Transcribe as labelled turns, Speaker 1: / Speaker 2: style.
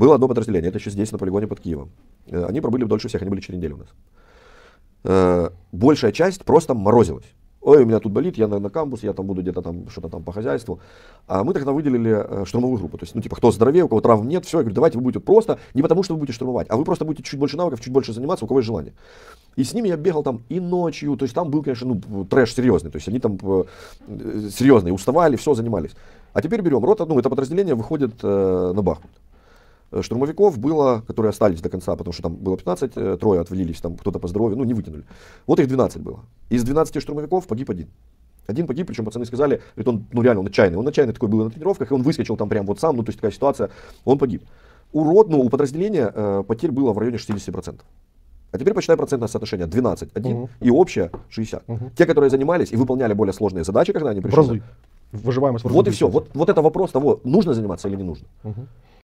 Speaker 1: Было одно подразделение, это еще здесь, на полигоне под Киевом. Э, Они пробыли дольше всех, они были 4 недели у нас. Э, Большая часть просто морозилась. Ой, у меня тут болит, я на, на кампус, я там буду где-то там что-то там по хозяйству. А мы тогда выделили э, штурмовую группу. То есть, ну, типа, кто здоровее, у кого травм нет, все, я говорю, давайте вы будете просто, не потому что вы будете штурмовать, а вы просто будете чуть больше навыков, чуть больше заниматься, у кого есть желание. И с ними я бегал там и ночью, то есть там был, конечно, ну, трэш серьезный, то есть они там серьезные, уставали, все, занимались. А теперь берем рота, ну, это подразделение выходит э, на Бахмут. Э, Штурмовиков было, которые остались до конца, потому что там было 15, э, трое отвалились, там кто-то по здоровью, ну, не вытянули. Вот их 12 было. Из 12 штурмовиков погиб один. Один погиб, причем пацаны сказали, говорит, он, ну реально, он отчаянный. Он отчаянный такой был на тренировках, и он выскочил там прям вот сам, ну то есть такая ситуация, он погиб. У рот, ну, у подразделения э, потерь было в районе 60%. А теперь посчитай процентное соотношение. 12, 1
Speaker 2: Мгм.
Speaker 1: и общее 60.
Speaker 2: Мгм.
Speaker 1: Те, которые занимались и выполняли более сложные задачи, когда они пришли.
Speaker 2: разы. Выживаемость
Speaker 1: Вот и все. Вот, вот это вопрос того, нужно заниматься или не нужно.
Speaker 2: Мгм.